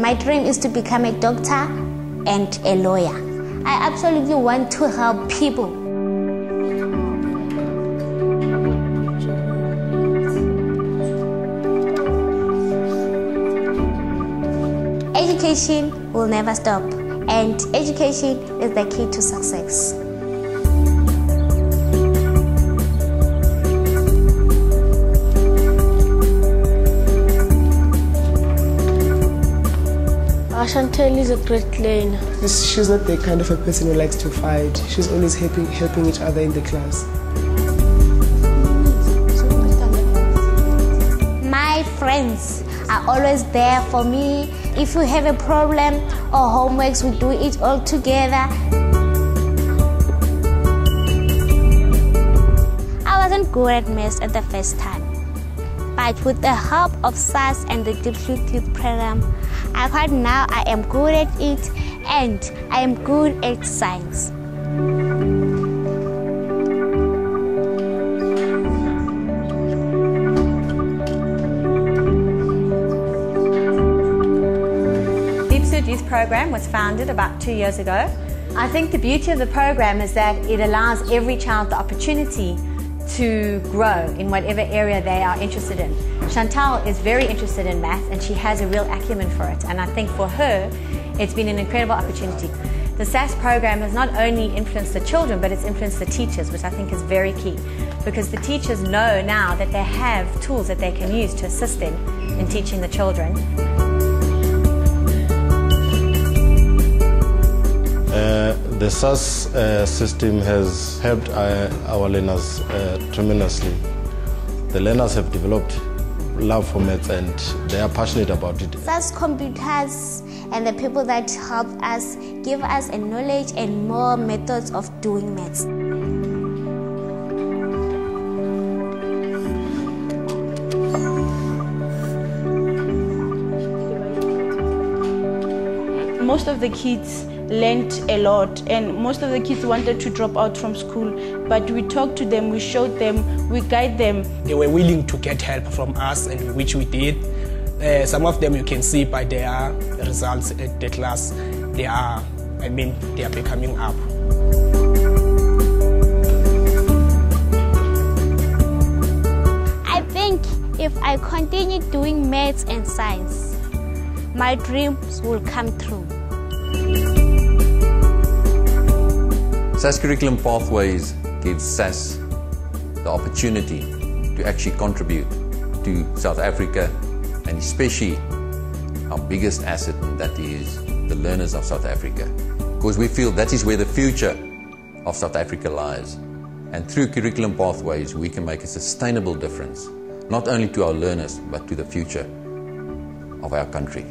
My dream is to become a doctor and a lawyer. I absolutely want to help people. Education will never stop, and education is the key to success. Chantel is a great learner. She's not the kind of a person who likes to fight. She's always helping, helping each other in the class. My friends are always there for me. If we have a problem or homeworks, we do it all together. I wasn't good at maths at the first time. But with the help of SAS and the Deep Youth program, I quite now I am good at it and I am good at science. Deep Youth program was founded about two years ago. I think the beauty of the program is that it allows every child the opportunity to grow in whatever area they are interested in. Chantal is very interested in math and she has a real acumen for it. And I think for her, it's been an incredible opportunity. The SAS program has not only influenced the children, but it's influenced the teachers, which I think is very key. Because the teachers know now that they have tools that they can use to assist them in teaching the children. Uh, the SAS uh, system has helped uh, our learners uh, tremendously. The learners have developed love for maths and they are passionate about it. SAS computers and the people that help us give us a knowledge and more methods of doing maths. Most of the kids learned a lot and most of the kids wanted to drop out from school but we talked to them we showed them we guide them. They were willing to get help from us and which we did. Uh, some of them you can see by their results at the class they are i mean they are becoming up. I think if i continue doing maths and science my dreams will come true SAS Curriculum Pathways gives SAS the opportunity to actually contribute to South Africa and especially our biggest asset and that is the learners of South Africa. Because we feel that is where the future of South Africa lies. And through Curriculum Pathways we can make a sustainable difference, not only to our learners but to the future of our country.